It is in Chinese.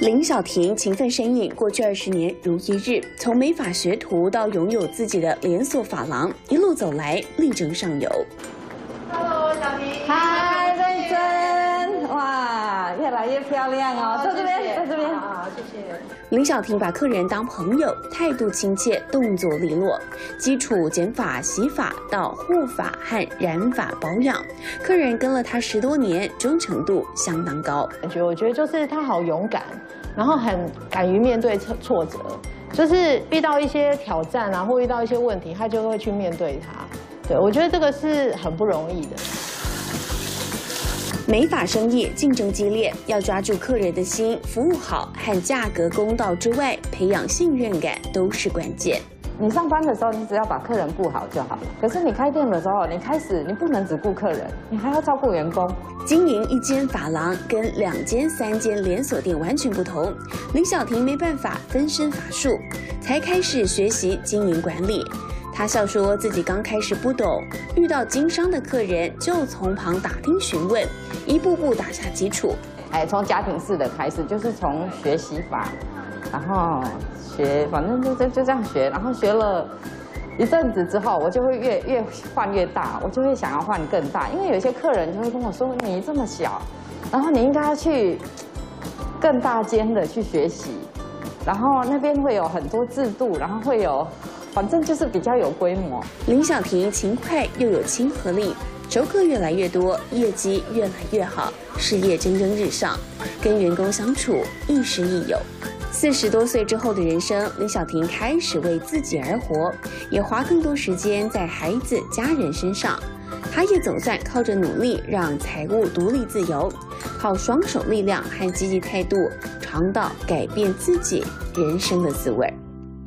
林小婷勤奋身影，过去二十年如一日，从美法学徒到拥有自己的连锁发廊，一路走来力争上游。哇，越漂亮哦。在这边，在这边。好，谢谢。林小婷把客人当朋友，态度亲切，动作利落。基础剪发、洗发到护发和染发保养，客人跟了她十多年，忠诚度相当高。感觉我觉得就是她好勇敢。然后很敢于面对挫挫折，就是遇到一些挑战啊，或遇到一些问题，他就会去面对它。对我觉得这个是很不容易的。美发生意竞争激烈，要抓住客人的心，服务好和价格公道之外，培养信任感都是关键。你上班的时候，你只要把客人顾好就好了。可是你开店的时候，你开始你不能只顾客人，你还要照顾员工。经营一间发廊跟两间、三间连锁店完全不同。林小婷没办法分身乏术，才开始学习经营管理。他笑说自己刚开始不懂，遇到经商的客人就从旁打听询问，一步步打下基础。哎，从家庭式的开始，就是从学习法，然后。学，反正就就就这样学，然后学了一阵子之后，我就会越越换越大，我就会想要换更大，因为有些客人就会跟我说：“你这么小，然后你应该要去更大间的去学习，然后那边会有很多制度，然后会有，反正就是比较有规模。”林小婷勤快又有亲和力，熟客越来越多，业绩越来越好，事业蒸蒸日上，跟员工相处亦师亦友。四十多岁之后的人生，林小婷开始为自己而活，也花更多时间在孩子、家人身上。他也总算靠着努力，让财务独立自由，靠双手力量和积极态度，尝到改变自己人生的滋味。